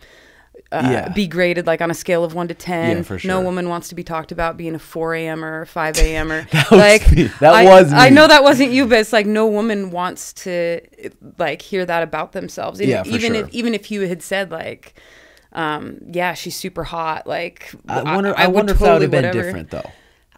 Uh, Yeah. be graded like on a scale of one to ten. Yeah, for No woman wants to be talked about being a four a.m. or five a.m. or was like me. That I, was I know that wasn't you, but it's like no woman wants to like hear that about themselves. And Yeah, for even sure. if even if you had said like, um, yeah, she's super hot. Like I wonder. I, would wonder if that would have been whatever. different though.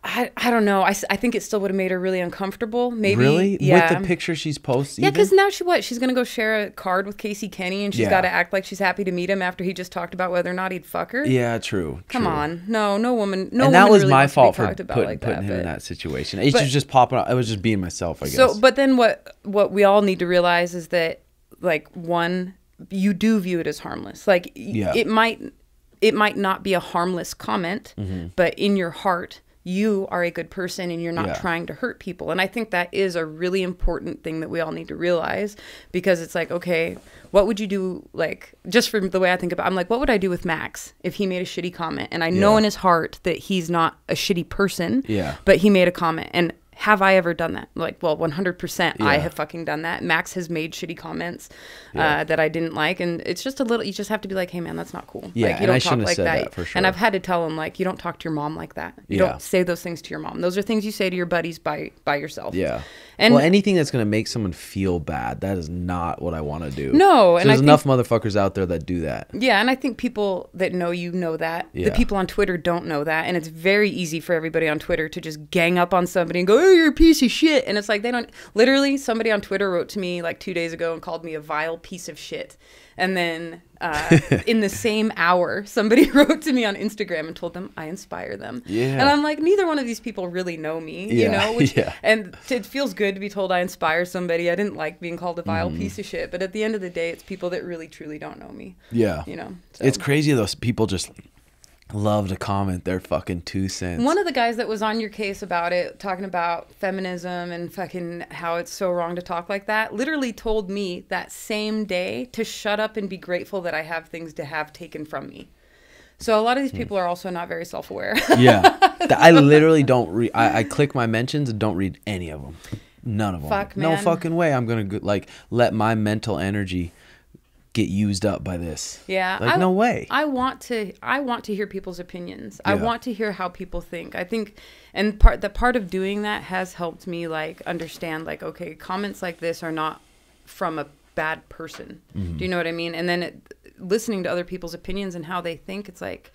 I, I don't know. I, I think it still would have made her really uncomfortable. Maybe really, yeah. with the picture she's posted. Yeah, because now she what? She's gonna go share a card with Casey Kenney, and she's Yeah. got to act like she's happy to meet him after he just talked about whether or not he'd fuck her. Yeah, true. Come true. on, no, no woman, no. and that was really my wants to be fault for putting, like putting that, him in that situation. It was just popping up. I was just being myself, I guess. So, but then what what we all need to realize is that like one, you do view it as harmless. Like Yeah. it might it might not be a harmless comment, Mm-hmm. but in your heart you are a good person and you're not Yeah. trying to hurt people. And I think that is a really important thing that we all need to realize because it's like, okay, what would you do like just from the way I think about I'm like, what would I do with Max if he made a shitty comment? And I know in his heart that he's not a shitty person. Yeah. But he made a comment and have I ever done that? Like, well, 100% I have fucking done that. Max has made shitty comments Yeah. uh, that I didn't like. And it's just a little, you just have to be like, hey, man, that's not cool. Yeah, like, you and don't I talk like said that. that, for And. I've had to tell him, like, you don't talk to your mom like that. You Yeah. don't say those things to your mom. Those are things you say to your buddies by, by yourself. Yeah. And well, anything that's gonna make someone feel bad, that is not what I want to do. No, So and there's enough motherfuckers out there that do that. Yeah, and I think people that know you know that. Yeah. The people on Twitter don't know that, and it's very easy for everybody on Twitter to just gang up on somebody and go, "Oh, you're a piece of shit," and it's like they don't. Literally, somebody on Twitter wrote to me like two days ago and called me a vile piece of shit, and then uh, in the same hour, somebody wrote to me on Instagram and told them I inspire them. Yeah. and I'm like, neither one of these people really know me, you know. Which, yeah. And it feels good to be told I inspire somebody. I didn't like being called a vile Mm-hmm. piece of shit, but at the end of the day, it's people that really truly don't know me Yeah. you know. So. It's crazy those people just love to comment their fucking two cents. One of the guys that was on your case about it, talking about feminism and fucking how it's so wrong to talk like that, literally told me that same day to shut up and be grateful that I have things to have taken from me. So a lot of these hmm. people are also not very self-aware. yeah. I literally don't read. I, I click my mentions and don't read any of them. None of them. Fuck, No fucking way. I'm gonna go, like let my mental energy get used up by this. Yeah, Like I- no way. I want to I want to hear people's opinions. I want to hear how people think. I think and part the part of doing that has helped me like understand like okay, comments like this are not from a bad person. Mm-hmm. Do you know what I mean? And then it, listening to other people's opinions and how they think, it's like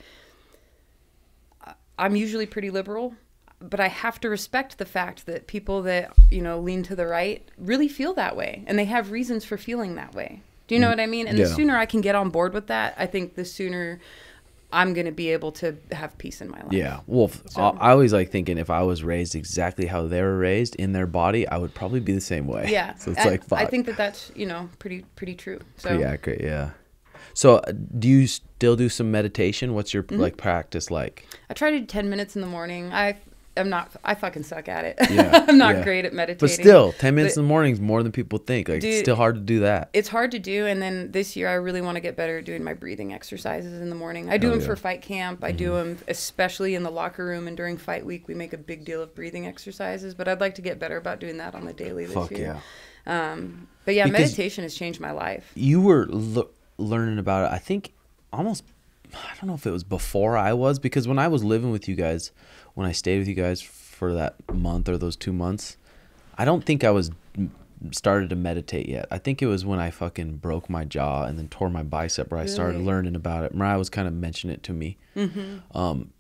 I'm usually pretty liberal, but I have to respect the fact that people that, you know, lean to the right really feel that way and they have reasons for feeling that way. Do you know what I mean? And the Mm, sooner I can get on board with that, I think the sooner I'm going to be able to have peace in my life. Yeah. Well, So- I I always like thinking if I was raised exactly how they were raised in their body, I would probably be the same way. Yeah. So it's I, like fuck. I think that that's, you know, pretty pretty true. So pretty accurate. Yeah. So uh, do you still do some meditation? What's your Mm-hmm. like practice like? I try to do 10 minutes in the morning. I am not I fucking suck at it. Yeah, I'm not yeah. great at meditating. But still, ten minutes But- in the morning is more than people think. Like it's still hard to do that. it's hard to do and then this year i really want to get better at doing my breathing exercises in the morning i do Hell them yeah. Mm-hmm. for fight camp i do them especially in the locker room and during fight week we make a big deal of breathing exercises but i'd like to get better about doing that on the daily this Fuck year yeah. um, but yeah Because- meditation has changed my life you were l- learning about it i think almost i don't know if it was before i was because when i was living with you guys when i stayed with you guys for that month or those two months i don't think i was started to meditate yet. I think it was when i fucking broke my jaw and then tore my bicep where i started learning about it. Mariah was kind of mentioning it to me. Um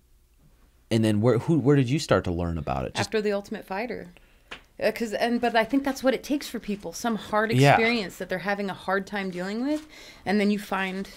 and then where who where did you start to learn about it? Just after the ultimate fighter. Because and but i think that's what it takes for people some hard Yeah. experience that they're having a hard time dealing with and then you find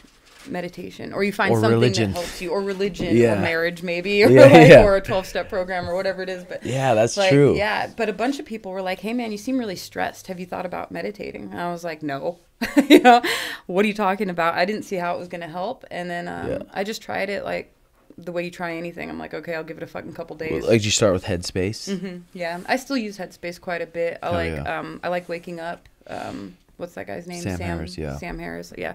meditation or you find Or something religion. that helps you or religion Yeah. or marriage maybe or Yeah, like yeah. or a 12-step program or whatever it is but yeah that's like, true yeah but a bunch of people were like hey man you seem really stressed have you thought about meditating and i was like no you know what are you talking about i didn't see how it was going to help and then um, i just tried it like the way you try anything i'm like okay i'll give it a fucking couple days like you start with headspace hmm Yeah, I still use Headspace quite a bit. I Hell like um I like waking up. Um, what's that guy's name? Sam Harris, yeah. Sam Harris. Yeah,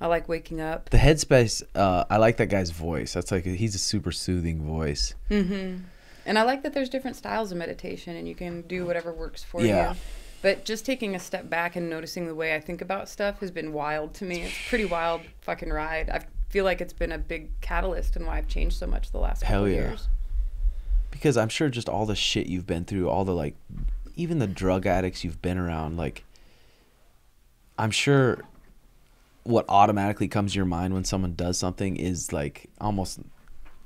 I like waking up. The headspace, uh, I like that guy's voice. That's like he's a super soothing voice. Mm-hmm. And I like that there's different styles of meditation, and you can do whatever works for Yeah. you. But just taking a step back and noticing the way I think about stuff has been wild to me. It's a pretty wild fucking ride. I feel like it's been a big catalyst in why I've changed so much the last Hell couple yeah. years. Because I'm sure just all the shit you've been through, all the like, even the drug addicts you've been around, like, I'm sure what automatically comes to your mind when someone does something is like almost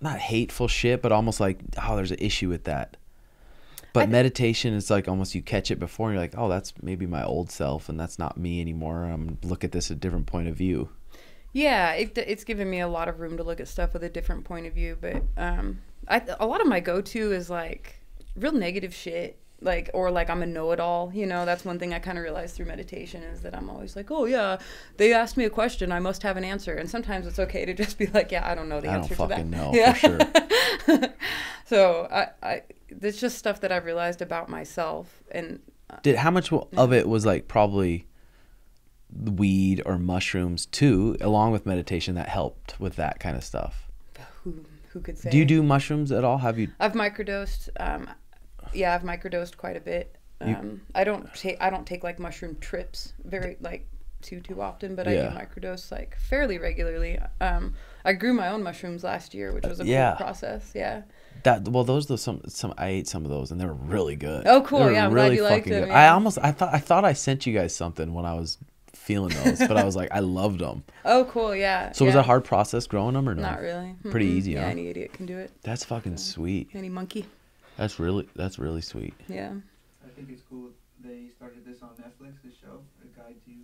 not hateful shit, but almost like, oh, there's an issue with that. But meditation is like almost you catch it before and you're like, oh, that's maybe my old self and that's not me anymore. I'm look at this a different point of view. Yeah, it, it's given me a lot of room to look at stuff with a different point of view. But um, I, a lot of my go-to is like real negative shit, like or like I'm a know-it-all. You know, that's one thing I kind of realized through meditation is that I'm always like, oh yeah, they asked me a question, I must have an answer. And sometimes it's okay to just be like, yeah, I don't know the I answer to that. fucking know yeah. for sure. so I, I, it's just stuff that I've realized about myself, and uh, Did how much of it was like probably weed or mushrooms too, along with meditation that helped with that kind of stuff? who who could say? Do you do mushrooms at all? Have you? I've microdosed. Um, yeah, I've microdosed quite a bit. You- Um, I don't take I don't take like mushroom trips very like too too often, but Yeah. I do microdose like fairly regularly. Um, I grew my own mushrooms last year, which was a yeah. cool process. Yeah. That well, those are some some I ate some of those and they were really good. Oh, cool. They were Yeah, I'm glad you liked them, I yeah. almost I thought I thought I sent you guys something when I was feeling those, but I was like I loved them. Oh, cool. Yeah. So was yeah. it a hard process growing them or no? Not really. Pretty Mm-mm. easy, Yeah, huh? any idiot can do it. That's fucking sweet. Any monkey. That's really that's really sweet. Yeah. I think it's cool they started this on Netflix, The show. It guides you.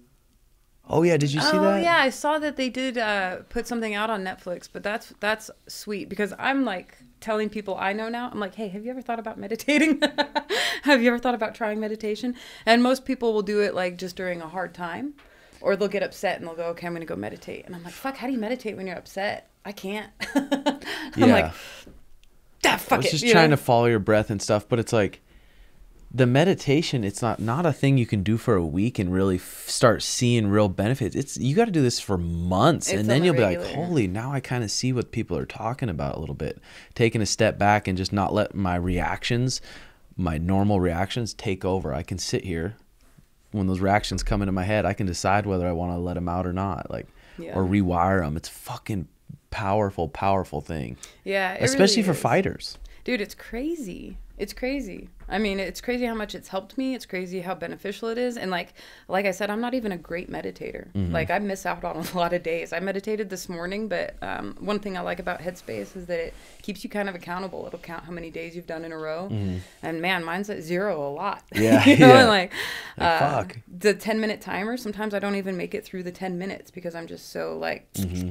Oh yeah, did you see oh that? yeah, I saw that they did uh, put something out on Netflix, but that's that's sweet because I'm like telling people I know now. I'm like, hey, have you ever thought about meditating? have you ever thought about trying meditation? And most people will do it like just during a hard time, or they'll get upset and they'll go, okay, I'm gonna go meditate, and I'm like, fuck, how do you meditate when you're upset? I can't. I'm Yeah. like, ah, I was it. just trying know? to follow your breath and stuff, but it's like the meditation. It's not not a thing you can do for a week and really f- start seeing real benefits. It's you got to do this for months, It's and then you'll be like, "Holy, now I kind of see what people are talking about a little bit." Taking a step back and just not let my reactions my normal reactions take over. I can sit here when those reactions come into my head, I can decide whether I want to let them out or not, like Yeah. or rewire them. It's fucking powerful, powerful thing, Yeah, especially really for fighters. Dude, it's crazy. It's crazy. I mean, it's crazy how much it's helped me. It's crazy how beneficial it is. And like, like I said, I'm not even a great meditator. Mm-hmm. Like, I miss out on a lot of days. I meditated this morning, but um, one thing I like about Headspace is that it keeps you kind of accountable. It'll count how many days you've done in a row. And man, mine's at zero a lot. Mm-hmm. Yeah, you know, yeah. and like, Like, uh, fuck. the 10 minute timer. Sometimes I don't even make it through the 10 minutes because I'm just so like. Mm-hmm.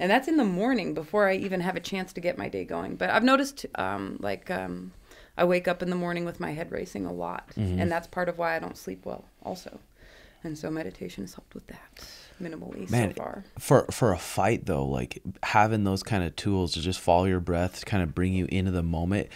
And that's in the morning before I even have a chance to get my day going. But I've noticed, um, like, um, I wake up in the morning with my head racing a lot, Mm-hmm. and that's part of why I don't sleep well, also. And so meditation has helped with that minimally Man, so far. for for a fight though, like having those kind of tools to just follow your breath, to kind of bring you into the moment.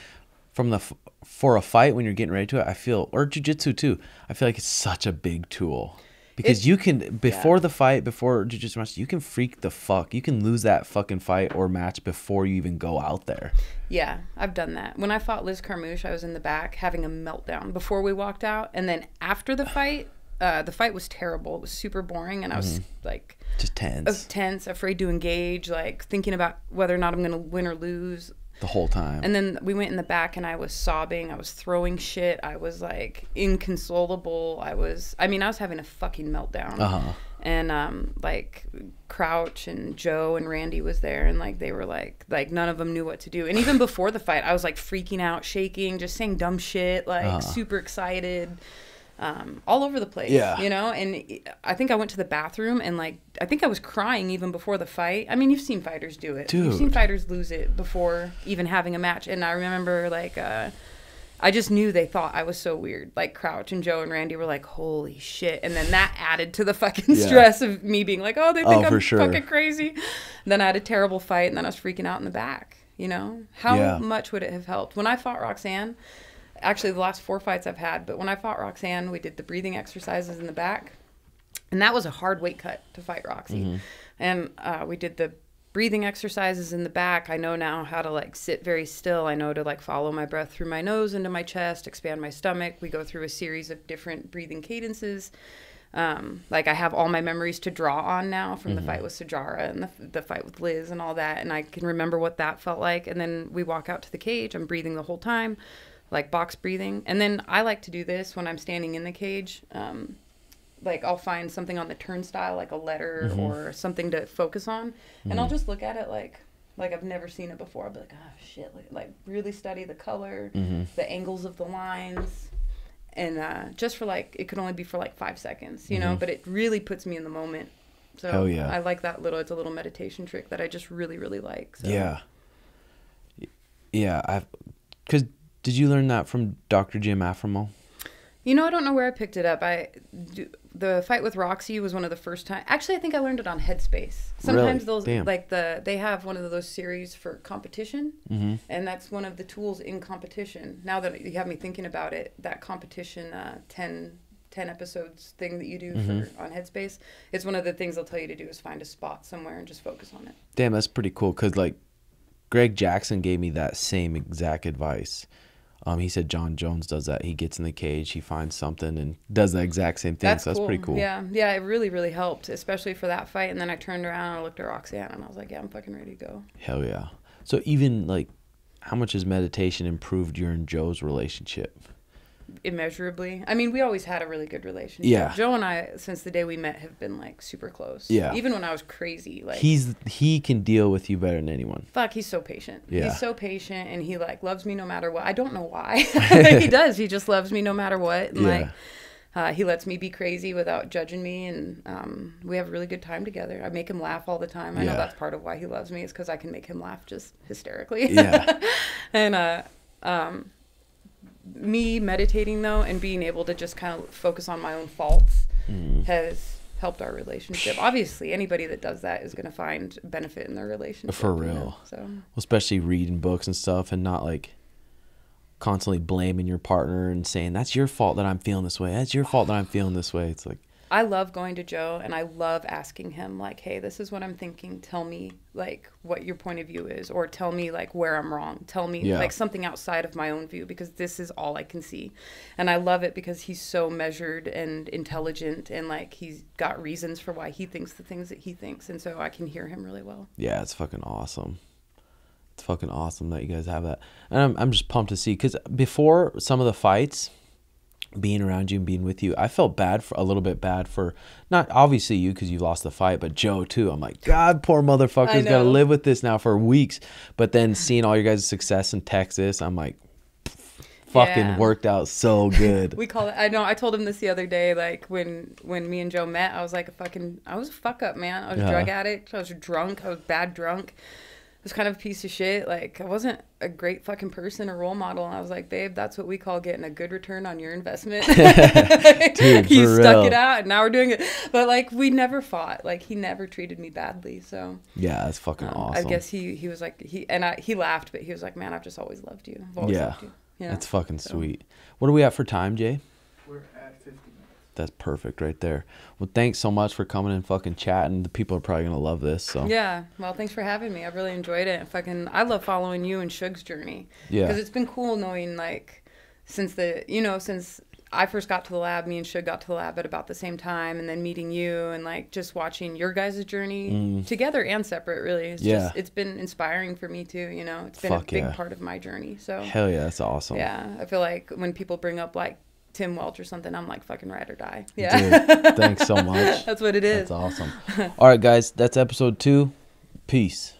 From the f- for a fight when you're getting ready to it, I feel or jujitsu too. I feel like it's such a big tool because you can before the fight, before jujitsu match, you can freak the fuck. You can lose that fucking fight or match before you even go out there. Yeah, I've done that. When I fought Liz Carmouche, I was in the back having a meltdown before we walked out, and then after the fight, uh, the fight was terrible. It was super boring, and I was Mm-hmm. like Just tense uh, tense, afraid to engage, like thinking about whether or not I'm going to win or lose. The whole time. And then we went in the back and I was sobbing. I was throwing shit. I was like inconsolable. I was, I mean, I was having a fucking meltdown. Uh-huh. And um, like Crouch and Joe and Randy was there, and like they were like, like none of them knew what to do. And even before the fight, I was like freaking out, shaking, just saying dumb shit, like Uh-huh. super excited, um, all over the place. Yeah. You know. And I think I went to the bathroom and like I think I was crying even before the fight. I mean, you've seen fighters do it. You've seen fighters lose it before even having a match. And I remember like uh I just knew they thought I was so weird. Like Crouch and Joe and Randy were like, "Holy shit!" And then that added to the fucking Yeah. stress of me being like, "Oh, they think Oh, I'm sure. fucking crazy." Then I had a terrible fight, and then I was freaking out in the back. You know, how Yeah. much would it have helped when I fought Roxanne? Actually, the last four fights I've had, but when I fought Roxanne, we did the breathing exercises in the back, and that was a hard weight cut to fight Roxy. And uh, we did the breathing exercises in the back. I know now how to like sit very still. I know to like follow my breath through my nose into my chest, expand my stomach. We go through a series of different breathing cadences. Um, like I have all my memories to draw on now from the fight with Sijara and the, the fight with Liz and all that, and I can remember what that felt like. And then we walk out to the cage. I'm breathing the whole time, like box breathing. And then I like to do this when I'm standing in the cage. Um, like I'll find something on the turnstile, like a letter or something to focus on, and I'll just look at it like like I've never seen it before. I'll be like, oh shit, like, like really study the color, the angles of the lines, and uh, just for like it could only be for like five seconds, you know, but it really puts me in the moment. So Hell yeah. I like that little. It's a little meditation trick that I just really really like. So. Yeah. Yeah, I've cuz did you learn that from Dr. Jim Afremow? You know, I don't know where I picked it up. I do, the fight with Roxy was one of the first time. Actually, I think I learned it on Headspace. Sometimes Really? those Damn. like the they have one of those series for competition, Mhm. and that's one of the tools in competition. Now that you have me thinking about it, that competition uh, 10, 10 episodes thing that you do Mm-hmm. for on Headspace, it's one of the things they'll tell you to do is find a spot somewhere and just focus on it. Damn, that's pretty cool cuz like Greg Jackson gave me that same exact advice. Um, he said Jon Jones does that. He gets in the cage, he finds something, and does the exact same thing. That's so that's cool. pretty cool. Yeah, yeah, it really, really helped, especially for that fight. And then I turned around and I looked at Roxanne and I was like, yeah, I'm fucking ready to go. Hell yeah. So even like, how much has meditation improved your and Joe's relationship? Immeasurably. I mean, we always had a really good relationship. Yeah. Joe and I, since the day we met, have been like super close. Yeah. Even when I was crazy, like He's he can deal with you better than anyone. fuck, he's so patient. Yeah. He's so patient, and he like loves me no matter what. I don't know why. he does. He just loves me no matter what. And Yeah. like. Uh, he lets me be crazy without judging me, and um, we have a really good time together. I make him laugh all the time. I Yeah. know that's part of why he loves me is because I can make him laugh just hysterically. Yeah. and uh, um, me meditating though and being able to just kind of focus on my own faults Mm. has helped our relationship. Obviously, anybody that does that is going to find benefit in their relationship. For you know, real. So especially reading books and stuff and not like constantly blaming your partner and saying that's your fault that I'm feeling this way. That's your fault that I'm feeling this way. It's like I love going to Joe and I love asking him like, "Hey, this is what I'm thinking. Tell me like what your point of view is or tell me like where I'm wrong. Tell me Yeah. like something outside of my own view because this is all I can see." And I love it because he's so measured and intelligent and like he's got reasons for why he thinks the things that he thinks and so I can hear him really well. Yeah, it's fucking awesome. It's fucking awesome that you guys have that. And I'm, I'm just pumped to see because before some of the fights, being around you and being with you, I felt bad for a little bit bad for not obviously you because you lost the fight, but Joe too. I'm like, God, poor motherfucker's got to live with this now for weeks. But then seeing all your guys' success in Texas, I'm like, fucking Yeah. worked out so good. We call it. I know. I told him this the other day. Like when when me and Joe met, I was like a fucking. I was a fuck up, man. I was a Yeah. drug addict. I was drunk. I was bad drunk. Was kind of a piece of shit. Like I wasn't a great fucking person or role model. And I was like, babe, that's what we call getting a good return on your investment. Dude, stuck real. it out, and now we're doing it. But like we never fought. Like he never treated me badly. So yeah, that's fucking um, awesome. I guess he he was like he and I he laughed, but he was like, man, I've just always loved you. I've always Yeah. loved you. You know? That's fucking So- sweet. What are we at for time, Jay? We're at 50 minutes. That's perfect right there. Well, thanks so much for coming and fucking chatting. The people are probably gonna love this. So Yeah. Well, thanks for having me. I've really enjoyed it. Fucking, I love following you and Shug's journey. Yeah. Because it's been cool knowing, like, since the, you know, since I first got to the lab, me and Shug got to the lab at about the same time, and then meeting you and, like, just watching your guys' journey together and separate, really. It's Mm. Yeah. just, it's been inspiring for me, too, you know? It's been Fuck a big yeah. part of my journey. So, hell yeah, that's awesome. yeah. I feel like when people bring up, like, Tim Welch or something, I'm like, fucking ride or die. Yeah. Dude, thanks so much. That's what it is. That's awesome. All right, guys, that's episode two. Peace.